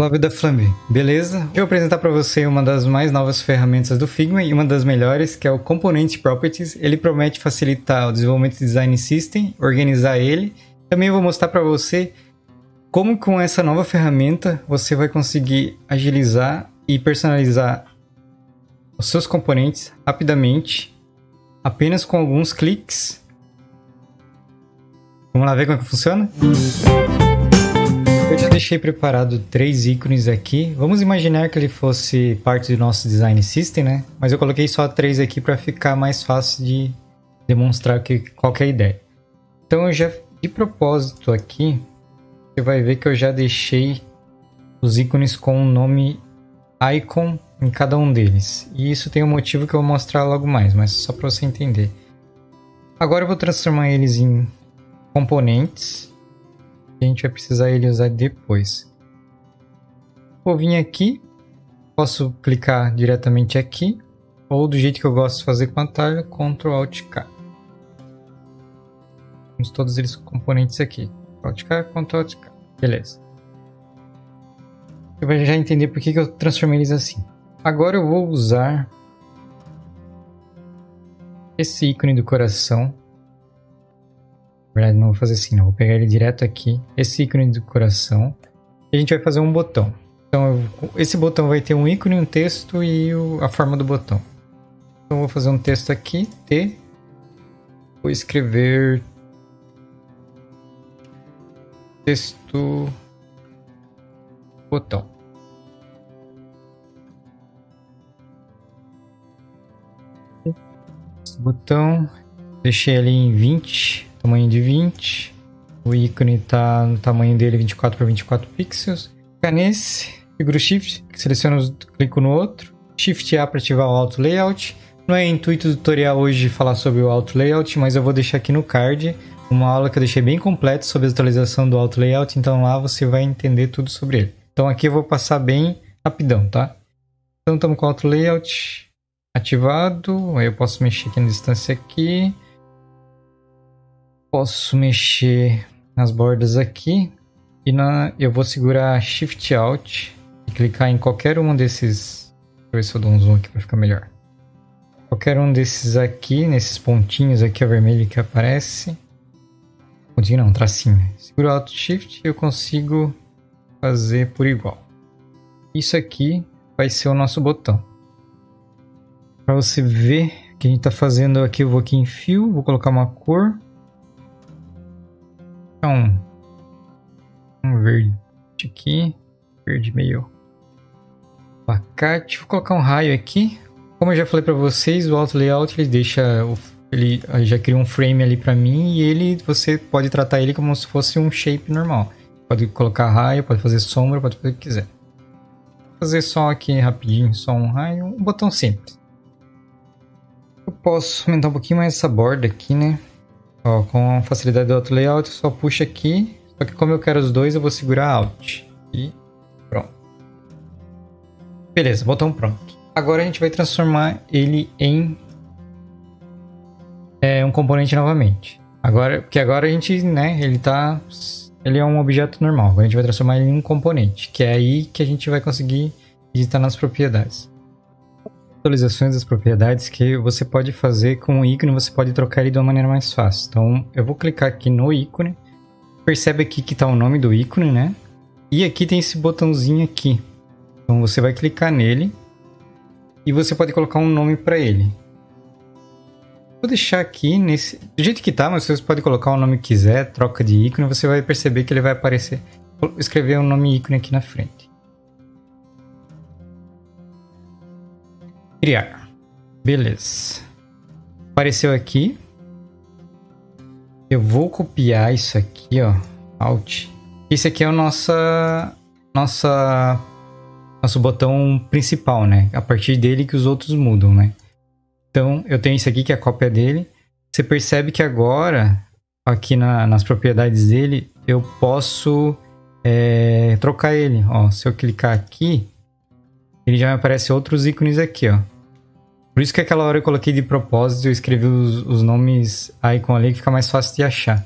Olá, Vida Flambe, beleza? Eu vou apresentar para você uma das mais novas ferramentas do Figma e uma das melhores, que é o Component Properties. Ele promete facilitar o desenvolvimento de design system, organizar ele. Também vou mostrar para você como com essa nova ferramenta você vai conseguir agilizar e personalizar os seus componentes rapidamente, apenas com alguns cliques. Vamos lá ver como é que funciona? Eu já deixei preparado três ícones aqui. Vamos imaginar que ele fosse parte do nosso design system, né? Mas eu coloquei só três aqui para ficar mais fácil de demonstrar que, qual que é a ideia. Então eu já, de propósito aqui, você vai ver que eu já deixei os ícones com o nome icon em cada um deles. E isso tem um motivo que eu vou mostrar logo mais, mas só para você entender. Agora eu vou transformar eles em componentes a gente vai precisar ele usar depois. Vou vir aqui, posso clicar diretamente aqui, ou do jeito que eu gosto de fazer com a talha, Ctrl Alt K. Temos todos eles componentes aqui. Alt K, Ctrl Alt K. Beleza. Você vai já entender por que, que eu transformei eles assim. Agora eu vou usar esse ícone do coração verdade, não vou fazer assim, não. Vou pegar ele direto aqui, esse ícone do coração, e a gente vai fazer um botão. Então, eu, esse botão vai ter um ícone, um texto e o, a forma do botão. Então, eu vou fazer um texto aqui, T. Vou escrever texto botão. Botão, deixei ali em 20 tamanho de 20. O ícone está no tamanho dele 24 por 24 pixels. Fica nesse, seguro Shift, seleciono, clico no outro. Shift A para ativar o Auto Layout. Não é intuito do tutorial hoje falar sobre o Auto Layout, mas eu vou deixar aqui no card uma aula que eu deixei bem completa sobre a atualização do Auto Layout, então lá você vai entender tudo sobre ele. Então aqui eu vou passar bem rapidão, tá? Então estamos com o Auto Layout ativado, aí eu posso mexer aqui na distância aqui posso mexer nas bordas aqui e na, eu vou segurar Shift Alt e clicar em qualquer um desses. Deixa eu ver se eu dou um zoom aqui para ficar melhor. Qualquer um desses aqui, nesses pontinhos aqui, vermelho que aparece. Pontinho não, tracinho. Seguro Alt Shift eu consigo fazer por igual. Isso aqui vai ser o nosso botão. Para você ver o que a gente está fazendo aqui, eu vou aqui em fio, vou colocar uma cor um, um verde aqui, verde meio abacate. Vou colocar um raio aqui. Como eu já falei para vocês, o auto layout ele deixa o, ele já cria um frame ali para mim e ele você pode tratar ele como se fosse um shape normal. Pode colocar raio, pode fazer sombra, pode fazer o que quiser. Vou fazer só aqui rapidinho, só um raio, um botão simples. Eu posso aumentar um pouquinho mais essa borda aqui, né? Ó, com a facilidade do auto layout, só puxa aqui. Só que como eu quero os dois, eu vou segurar Alt. E pronto. Beleza, botão pronto. Agora a gente vai transformar ele em é, um componente novamente. Agora, porque agora a gente, né, ele tá ele é um objeto normal. Agora a gente vai transformar ele em um componente, que é aí que a gente vai conseguir editar nas propriedades atualizações das propriedades que você pode fazer com o ícone, você pode trocar ele de uma maneira mais fácil. Então, eu vou clicar aqui no ícone, percebe aqui que está o nome do ícone, né? E aqui tem esse botãozinho aqui. Então, você vai clicar nele e você pode colocar um nome para ele. Vou deixar aqui nesse do jeito que tá, mas você pode colocar o nome que quiser, troca de ícone, você vai perceber que ele vai aparecer. Vou escrever o nome ícone aqui na frente. Criar. Beleza. Apareceu aqui. Eu vou copiar isso aqui, ó. Alt. Esse aqui é o nossa, nossa, nosso botão principal, né? A partir dele que os outros mudam, né? Então, eu tenho isso aqui que é a cópia dele. Você percebe que agora, aqui na, nas propriedades dele, eu posso é, trocar ele. Ó, se eu clicar aqui, ele já me aparece outros ícones aqui, ó. Por isso que aquela hora eu coloquei de propósito, eu escrevi os, os nomes icon ali que fica mais fácil de achar.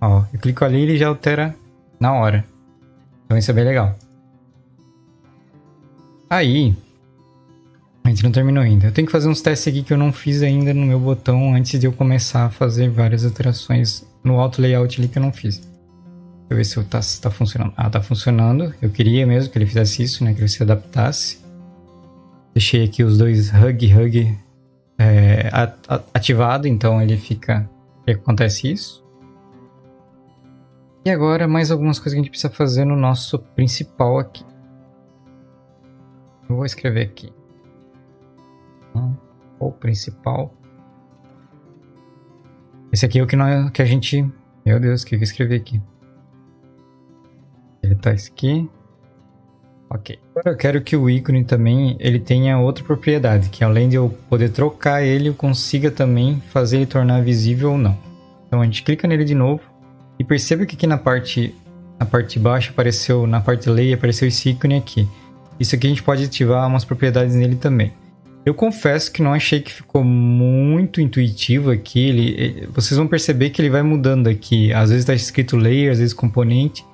Ó, eu clico ali e ele já altera na hora. Então isso é bem legal. Aí, a gente não terminou ainda. Eu tenho que fazer uns testes aqui que eu não fiz ainda no meu botão antes de eu começar a fazer várias alterações no auto layout ali que eu não fiz. Deixa eu ver se tá, se tá funcionando. Ah, tá funcionando. Eu queria mesmo que ele fizesse isso, né? Que ele se adaptasse. Deixei aqui os dois hug hug é, ativado, então ele fica. acontece isso. E agora mais algumas coisas que a gente precisa fazer no nosso principal aqui. Eu vou escrever aqui ou principal. Esse aqui é o que, nós, que a gente... Meu Deus, o que eu escrevi aqui? Ele tá aqui. Ok. Agora eu quero que o ícone também ele tenha outra propriedade, que além de eu poder trocar ele, eu consiga também fazer ele tornar visível ou não. Então a gente clica nele de novo e perceba que aqui na parte na parte de baixo apareceu, na parte lei apareceu esse ícone aqui. Isso aqui a gente pode ativar umas propriedades nele também. Eu confesso que não achei que ficou muito intuitivo aqui. Ele, vocês vão perceber que ele vai mudando aqui. Às vezes está escrito layer, às vezes componente.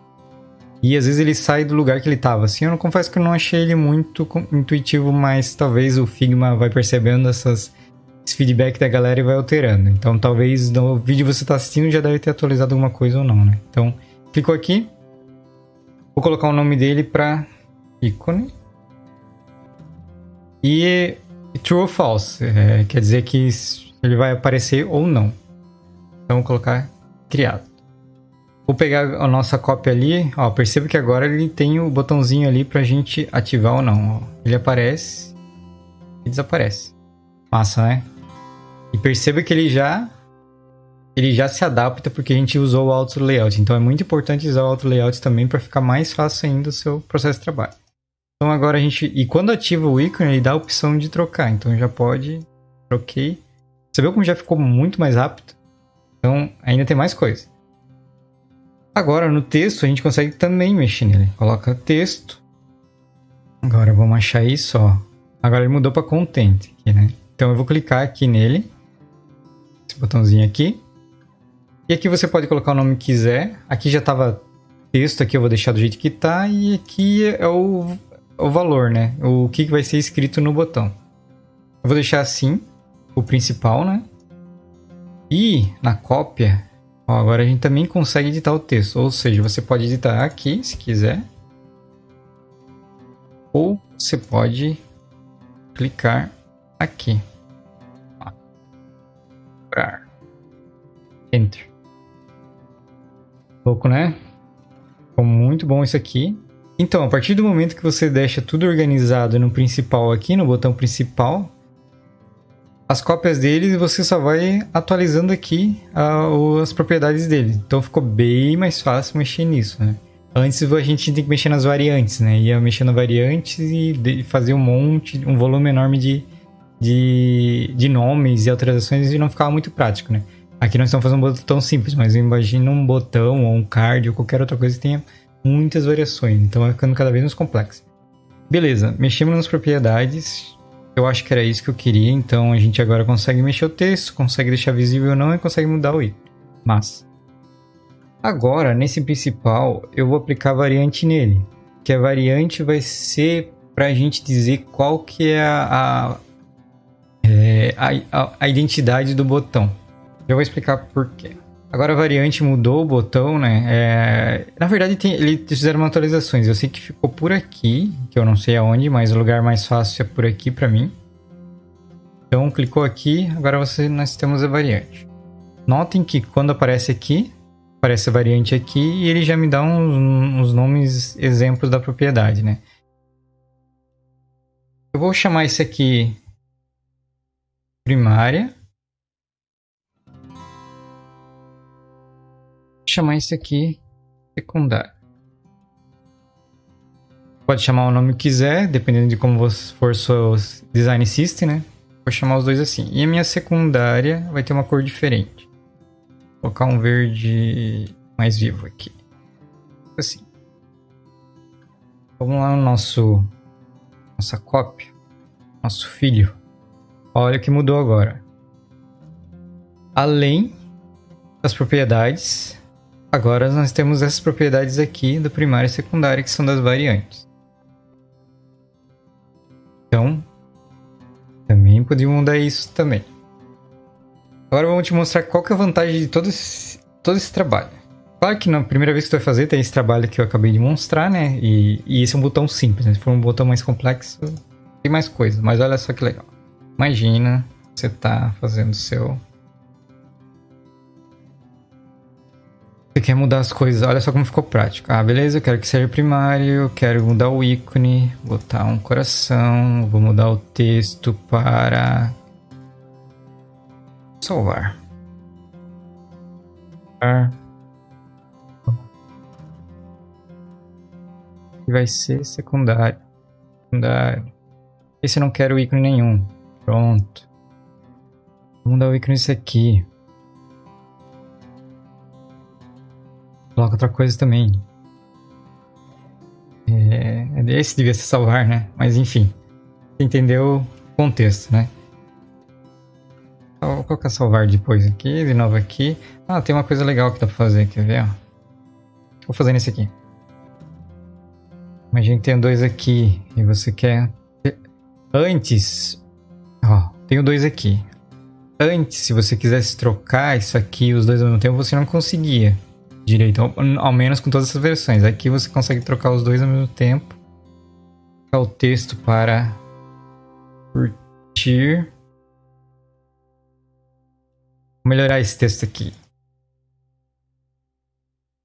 E às vezes ele sai do lugar que ele estava. Assim, eu não confesso que eu não achei ele muito intuitivo, mas talvez o Figma vai percebendo essas, esse feedback da galera e vai alterando. Então talvez no vídeo que você está assistindo já deve ter atualizado alguma coisa ou não, né? Então, clicou aqui. Vou colocar o nome dele para ícone. E true ou false. É, quer dizer que ele vai aparecer ou não. Então, vou colocar criado. Vou pegar a nossa cópia ali. Ó, perceba que agora ele tem o botãozinho ali pra gente ativar ou não. Ó. Ele aparece e desaparece. Massa, né? E perceba que ele já ele já se adapta porque a gente usou o auto layout. Então é muito importante usar o auto layout também para ficar mais fácil ainda o seu processo de trabalho. Então agora a gente. E quando ativa o ícone, ele dá a opção de trocar. Então já pode. Troquei. Você viu como já ficou muito mais rápido? Então ainda tem mais coisa. Agora no texto a gente consegue também mexer nele. Coloca texto. Agora vamos achar isso, ó. Agora ele mudou para content aqui, né? Então eu vou clicar aqui nele. Esse botãozinho aqui. E aqui você pode colocar o nome que quiser. Aqui já estava texto, aqui eu vou deixar do jeito que tá. E aqui é o o valor, né? O que vai ser escrito no botão. Eu vou deixar assim, o principal, né? E na cópia, ó, agora a gente também consegue editar o texto. Ou seja, você pode editar aqui, se quiser. Ou você pode clicar aqui. Enter. Louco, né? Ficou muito bom isso aqui. Então, a partir do momento que você deixa tudo organizado no principal aqui, no botão principal, as cópias dele você só vai atualizando aqui uh, as propriedades dele. Então ficou bem mais fácil mexer nisso, né? Antes a gente tinha que mexer nas variantes, né? Ia mexer nas variantes e fazer um monte, um volume enorme de, de, de nomes e alterações e não ficava muito prático, né? Aqui nós estamos fazendo um botão simples, mas imagina um botão ou um card ou qualquer outra coisa que tenha muitas variações, então vai ficando cada vez mais complexo. Beleza, mexemos nas propriedades. Eu acho que era isso que eu queria, então a gente agora consegue mexer o texto, consegue deixar visível ou não e consegue mudar o ícone. Mas agora nesse principal eu vou aplicar a variante nele, que a variante vai ser para a gente dizer qual que é a, a, é, a, a identidade do botão. Eu vou explicar por quê. Agora a variante mudou o botão, né? É... Na verdade, tem... eles fizeram atualizações. Eu sei que ficou por aqui, que eu não sei aonde, mas o lugar mais fácil é por aqui para mim. Então, clicou aqui, agora você... nós temos a variante. Notem que quando aparece aqui, aparece a variante aqui e ele já me dá uns, uns nomes, exemplos da propriedade, né? Eu vou chamar esse aqui primária. Chamar isso aqui secundário. Pode chamar o nome que quiser, dependendo de como for seu design system, né? Vou chamar os dois assim. E a minha secundária vai ter uma cor diferente. Vou colocar um verde mais vivo aqui. Assim. Vamos lá no nosso nossa cópia, nosso filho. Olha o que mudou agora. Além das propriedades, Agora nós temos essas propriedades aqui do primário e secundário, que são das variantes. Então, também podia mudar isso também. Agora vamos te mostrar qual que é a vantagem de todo esse, todo esse trabalho. Claro que na primeira vez que tu vai fazer tem esse trabalho que eu acabei de mostrar, né? E, e esse é um botão simples, né? Se for um botão mais complexo, tem mais coisas. Mas olha só que legal. Imagina você tá fazendo seu Você quer mudar as coisas, olha só como ficou prático. Ah, beleza, eu quero que seja primário, quero mudar o ícone, botar um coração, vou mudar o texto para salvar. E vai ser secundário. Secundário. Esse eu não quero ícone nenhum. Pronto. Vou mudar o ícone desse aqui. Coloca outra coisa também. É, esse devia ser salvar, né? Mas enfim, entendeu o contexto, né? Vou colocar salvar depois aqui, de novo aqui. Ah, tem uma coisa legal que dá pra fazer, quer ver? Ó? Vou fazer nesse aqui. Imagina que tem dois aqui e você quer... Antes... Ó, tenho dois aqui. Antes, se você quisesse trocar isso aqui, os dois ao mesmo tempo, você não conseguia direito, ao, ao menos com todas essas versões. Aqui você consegue trocar os dois ao mesmo tempo. Trocar o texto para curtir. Vou melhorar esse texto aqui.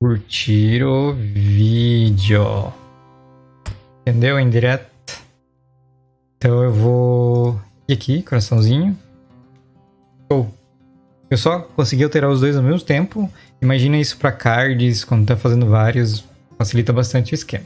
Curtir o vídeo. Entendeu? Em. Então eu vou. E aqui, coraçãozinho. Show. Eu só consegui alterar os dois ao mesmo tempo. Imagina isso para cards, quando tá fazendo vários, facilita bastante o esquema.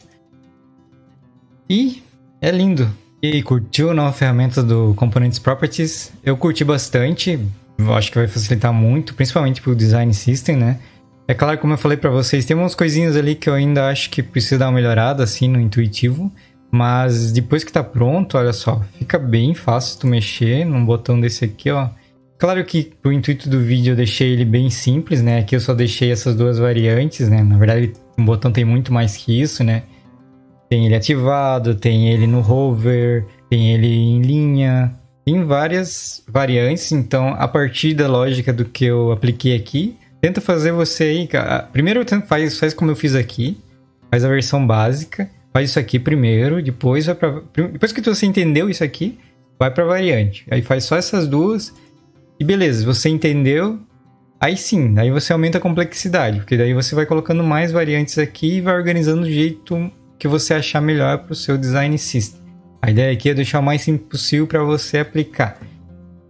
E é lindo. E curtiu a nova ferramenta do Components Properties? Eu curti bastante. Eu acho que vai facilitar muito, principalmente pro design system, né? É claro, como eu falei para vocês, tem umas coisinhas ali que eu ainda acho que precisa dar uma melhorada assim no intuitivo, mas depois que tá pronto, olha só, fica bem fácil tu mexer num botão desse aqui, ó. Claro que o intuito do vídeo eu deixei ele bem simples, né? Aqui eu só deixei essas duas variantes, né? Na verdade, o botão tem muito mais que isso, né? Tem ele ativado, tem ele no hover, tem ele em linha, tem várias variantes. Então, a partir da lógica do que eu apliquei aqui, tenta fazer você aí. Primeiro faz, faz como eu fiz aqui, faz a versão básica, faz isso aqui primeiro, depois vai para depois que você entendeu isso aqui, vai para variante. Aí faz só essas duas e beleza, você entendeu, aí sim, aí você aumenta a complexidade, porque daí você vai colocando mais variantes aqui e vai organizando do jeito que você achar melhor para o seu design system. A ideia aqui é deixar o mais simples possível para você aplicar.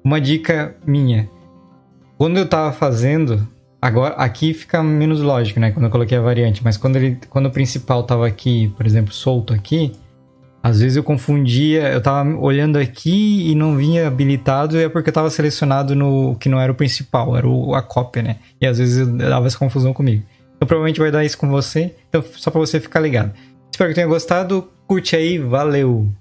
Uma dica minha, quando eu estava fazendo, agora aqui fica menos lógico, né, quando eu coloquei a variante, mas quando ele, quando o principal estava aqui, por exemplo, solto aqui, às vezes eu confundia, eu tava olhando aqui e não vinha habilitado, é porque eu tava selecionado no que não era o principal, era o, a cópia, né? E às vezes dava essa confusão comigo. Então provavelmente vai dar isso com você, então só para você ficar ligado. Espero que tenha gostado, curte aí, valeu!